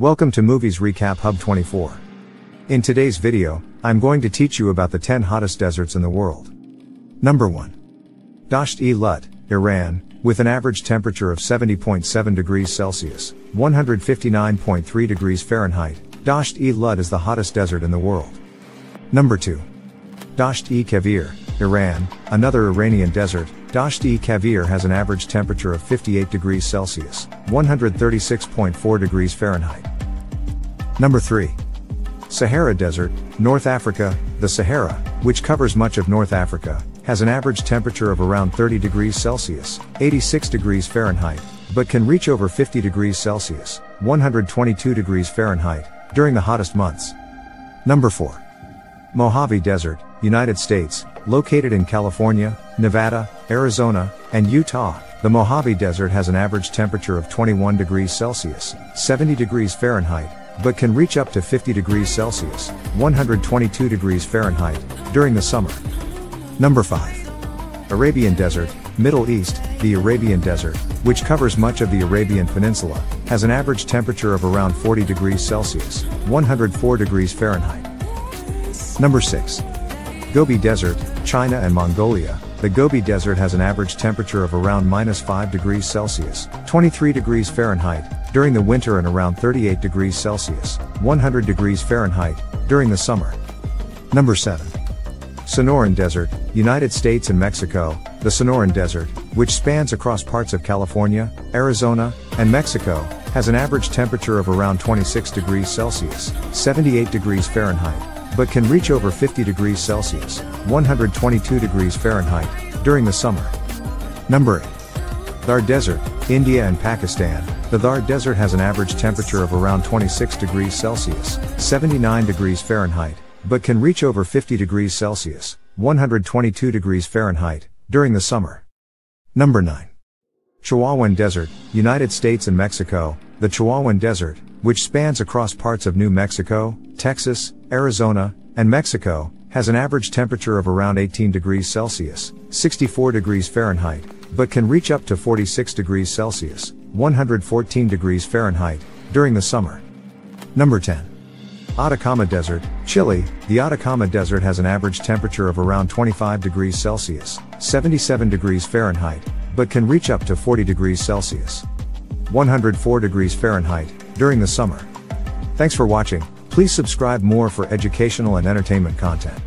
Welcome to Movies Recap Hub 24. In today's video, I'm going to teach you about the 10 hottest deserts in the world. Number 1. Dasht-e-Lut, Iran, with an average temperature of 70.7 degrees Celsius, 159.3 degrees Fahrenheit, Dasht-e-Lut is the hottest desert in the world. Number 2. Dasht-e-Kavir, Iran, another Iranian desert, Dasht-e-Kavir has an average temperature of 58 degrees Celsius, 136.4 degrees Fahrenheit. Number 3. Sahara Desert, North Africa, the Sahara, which covers much of North Africa, has an average temperature of around 30 degrees Celsius, 86 degrees Fahrenheit, but can reach over 50 degrees Celsius, 122 degrees Fahrenheit, during the hottest months. Number 4. Mojave Desert, United States, located in California, Nevada, Arizona, and Utah. The Mojave Desert has an average temperature of 21 degrees Celsius, 70 degrees Fahrenheit, but can reach up to 50 degrees Celsius, 122 degrees Fahrenheit, during the summer. Number 5. Arabian Desert, Middle East, the Arabian Desert, which covers much of the Arabian Peninsula, has an average temperature of around 40 degrees Celsius, 104 degrees Fahrenheit. Number 6. Gobi Desert, China and Mongolia. The Gobi Desert has an average temperature of around minus 5 degrees Celsius, 23 degrees Fahrenheit, during the winter and around 38 degrees Celsius, 100 degrees Fahrenheit, during the summer. Number 7. Sonoran Desert, United States and Mexico. The Sonoran Desert, which spans across parts of California, Arizona, and Mexico, has an average temperature of around 26 degrees Celsius, 78 degrees Fahrenheit, but can reach over 50 degrees Celsius, 122 degrees Fahrenheit, during the summer. Number 8. Thar Desert, India and Pakistan. The Thar Desert has an average temperature of around 26 degrees Celsius, 79 degrees Fahrenheit, but can reach over 50 degrees Celsius, 122 degrees Fahrenheit, during the summer. Number 9. Chihuahuan Desert, United States and Mexico. The Chihuahuan Desert, which spans across parts of New Mexico, Texas, Arizona, and Mexico, has an average temperature of around 18 degrees Celsius, 64 degrees Fahrenheit, but can reach up to 46 degrees Celsius, 114 degrees Fahrenheit, during the summer. Number 10. Atacama Desert, Chile. The Atacama Desert has an average temperature of around 25 degrees Celsius, 77 degrees Fahrenheit, but can reach up to 40 degrees Celsius, 104 degrees Fahrenheit, during the summer. Thanks for watching, please subscribe more for educational and entertainment content.